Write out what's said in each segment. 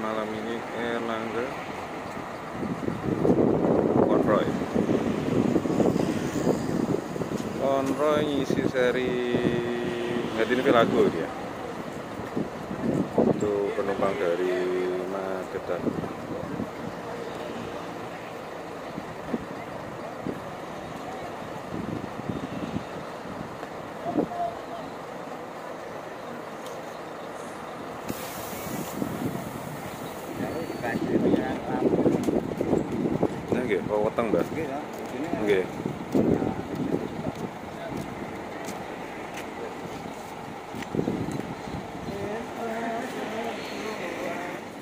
ini malam ini Erlangga Konroy Konroy ngisi seri Ngadin Vilago dia itu penumpang dari Magetan Nggih, oh weteng, Mbak. Nggih.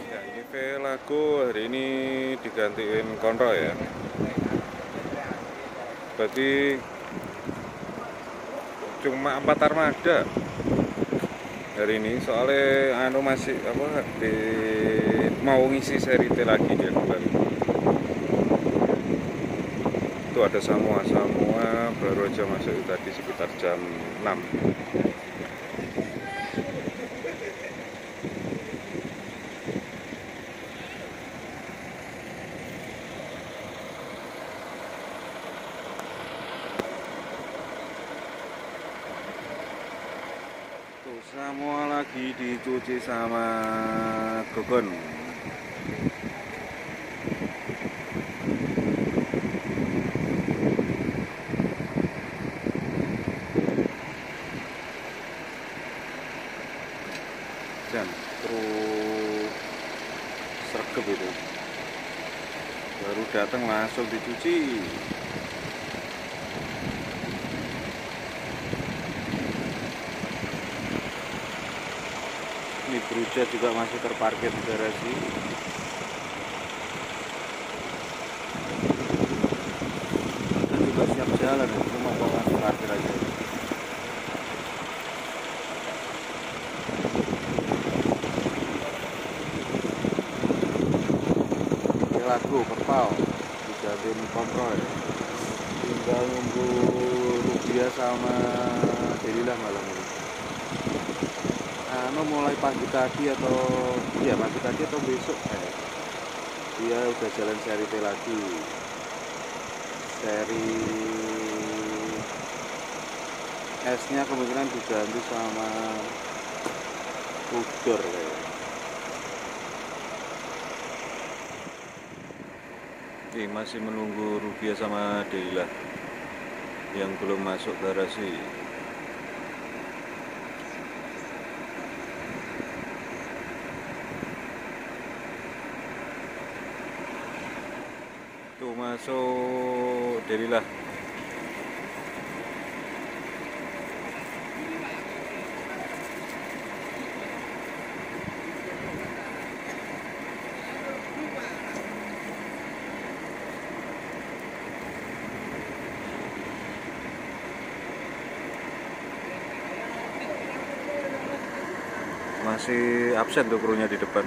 Ya, ini Velago hari ini digantiin Konro ya. Berarti cuma empat armada hari ini soalnya anu masih apa di mau ngisi seri T lagi dia kembali itu ada semua semua baru aja masuk tadi sekitar jam 6 Tuh, semua lagi dicuci sama Gogon. Dan truk sergep itu baru datang langsung dicuci. Ini Bruja juga masih terparkir di garasi. Dan juga siap jalan, ya, cuma mau masuk parkir aja. Lagu perpal dijadiin kontrol ya. Tinggal nunggu Rubia sama Delilah malam ini. Anu mulai pagi tadi atau iya pagi tadi atau besok eh. Dia udah jalan seri T lagi. Seri S nya kemungkinan diganti sama Udor kayaknya Ini masih menunggu Rubia sama Dela yang belum masuk garasi Tuh masuk Delilah. Masih absen tuh krunya di depan.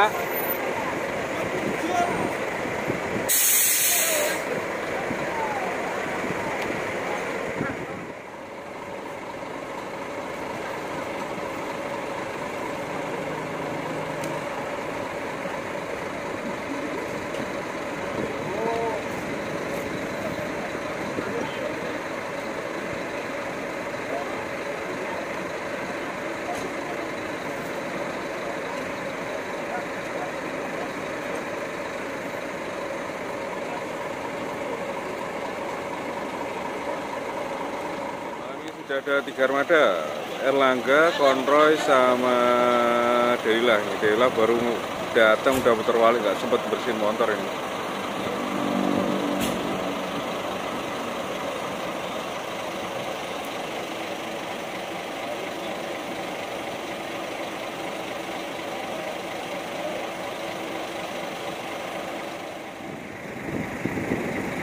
quá Sudah ada tiga armada, Erlangga, Konroy, sama Deila. Ini Deila baru datang udah muter balik, nggak sempat bersihin motor ini.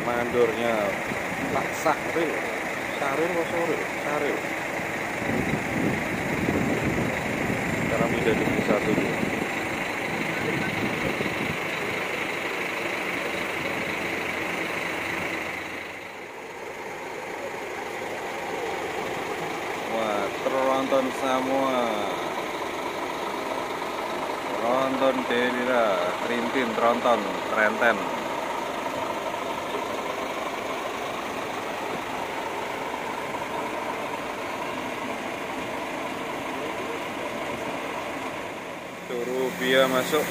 mandornya Pak Sahril Sahril apa Sahril? Sahril sekarang pindah di satu wah teronton semua. Tronton Delira, Trintin, Tronton, Trenten biar masuk.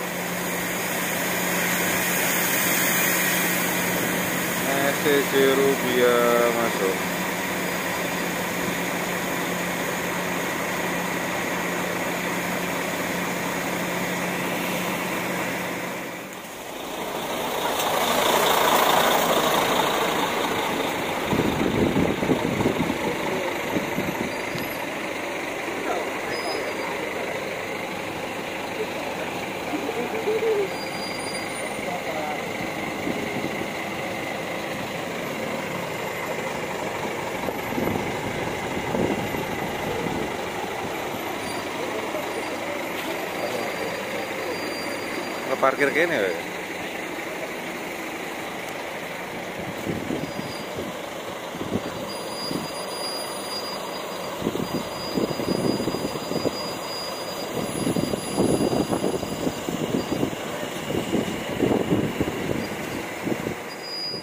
STC Rubia masuk parkir kene ya.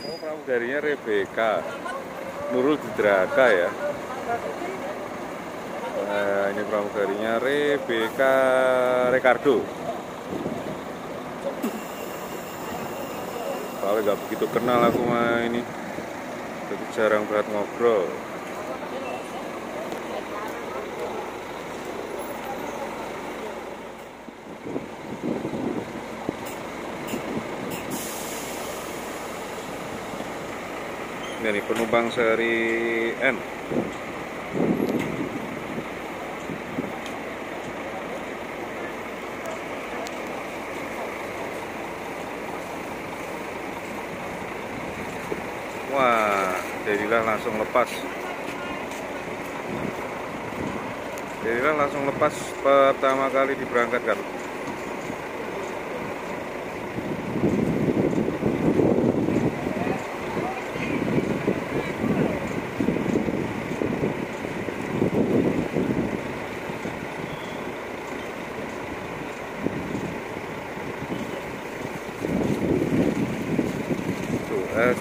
Oh, pramugarinya Rebecca. Nurul Didraka ya. Nah, ini pramugarinya Rebecca Ricardo. Soalnya gak begitu kenal aku mah ini. Jadi jarang banget ngobrol. Ini penumpang seri N Wah, jadilah langsung lepas. Jadilah langsung lepas pertama kali diberangkatkan.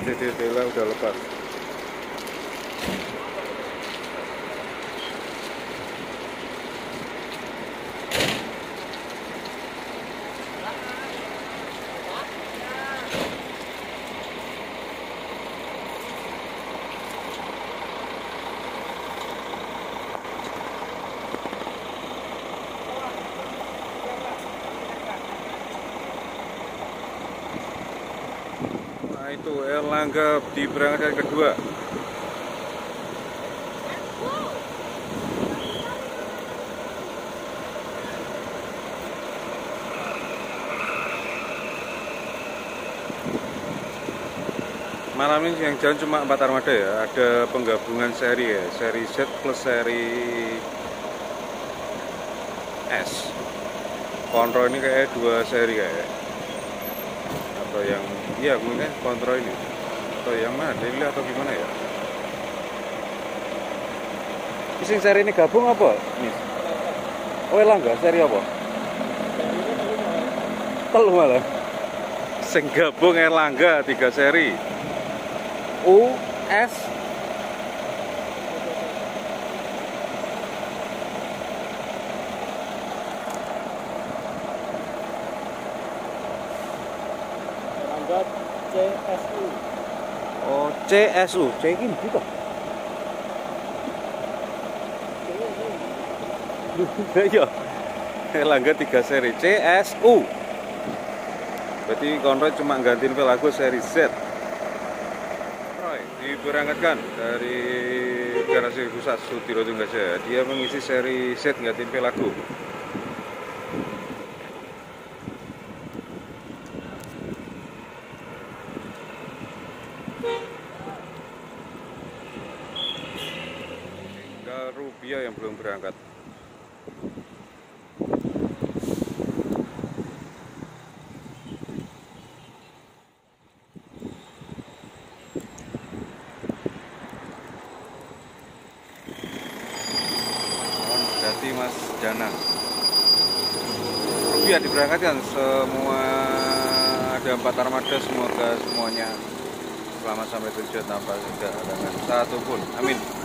Tela udah lepas itu Erlangga di berangkat kedua. Malam ini yang jalan cuma empat armada ya. Ada penggabungan seri ya seri Z plus seri S. Kontrol ini kayak dua seri kayak. Atau yang iya mungkin kontrol ini atau yang mana daily atau gimana ya Ising seri ini gabung apa? Nih. Oh enggak seri apa? Telu malah. Sing gabung Erlangga tiga seri. U S Oh, CSU. C ini gitu. iya. Langga 3 seri. CSU berarti Conroy cuma gantiin Velago seri Z. Roy diberangkatkan dari garasi pusat Sutiro Tunggajaya dia mengisi seri Z gantiin Velago Rubia yang belum berangkat. Jati Mas Janang Rupiah diberangkatkan. Semua ada empat armada semoga semuanya selamat sampai tujuan tanpa tidak dengan satupun amin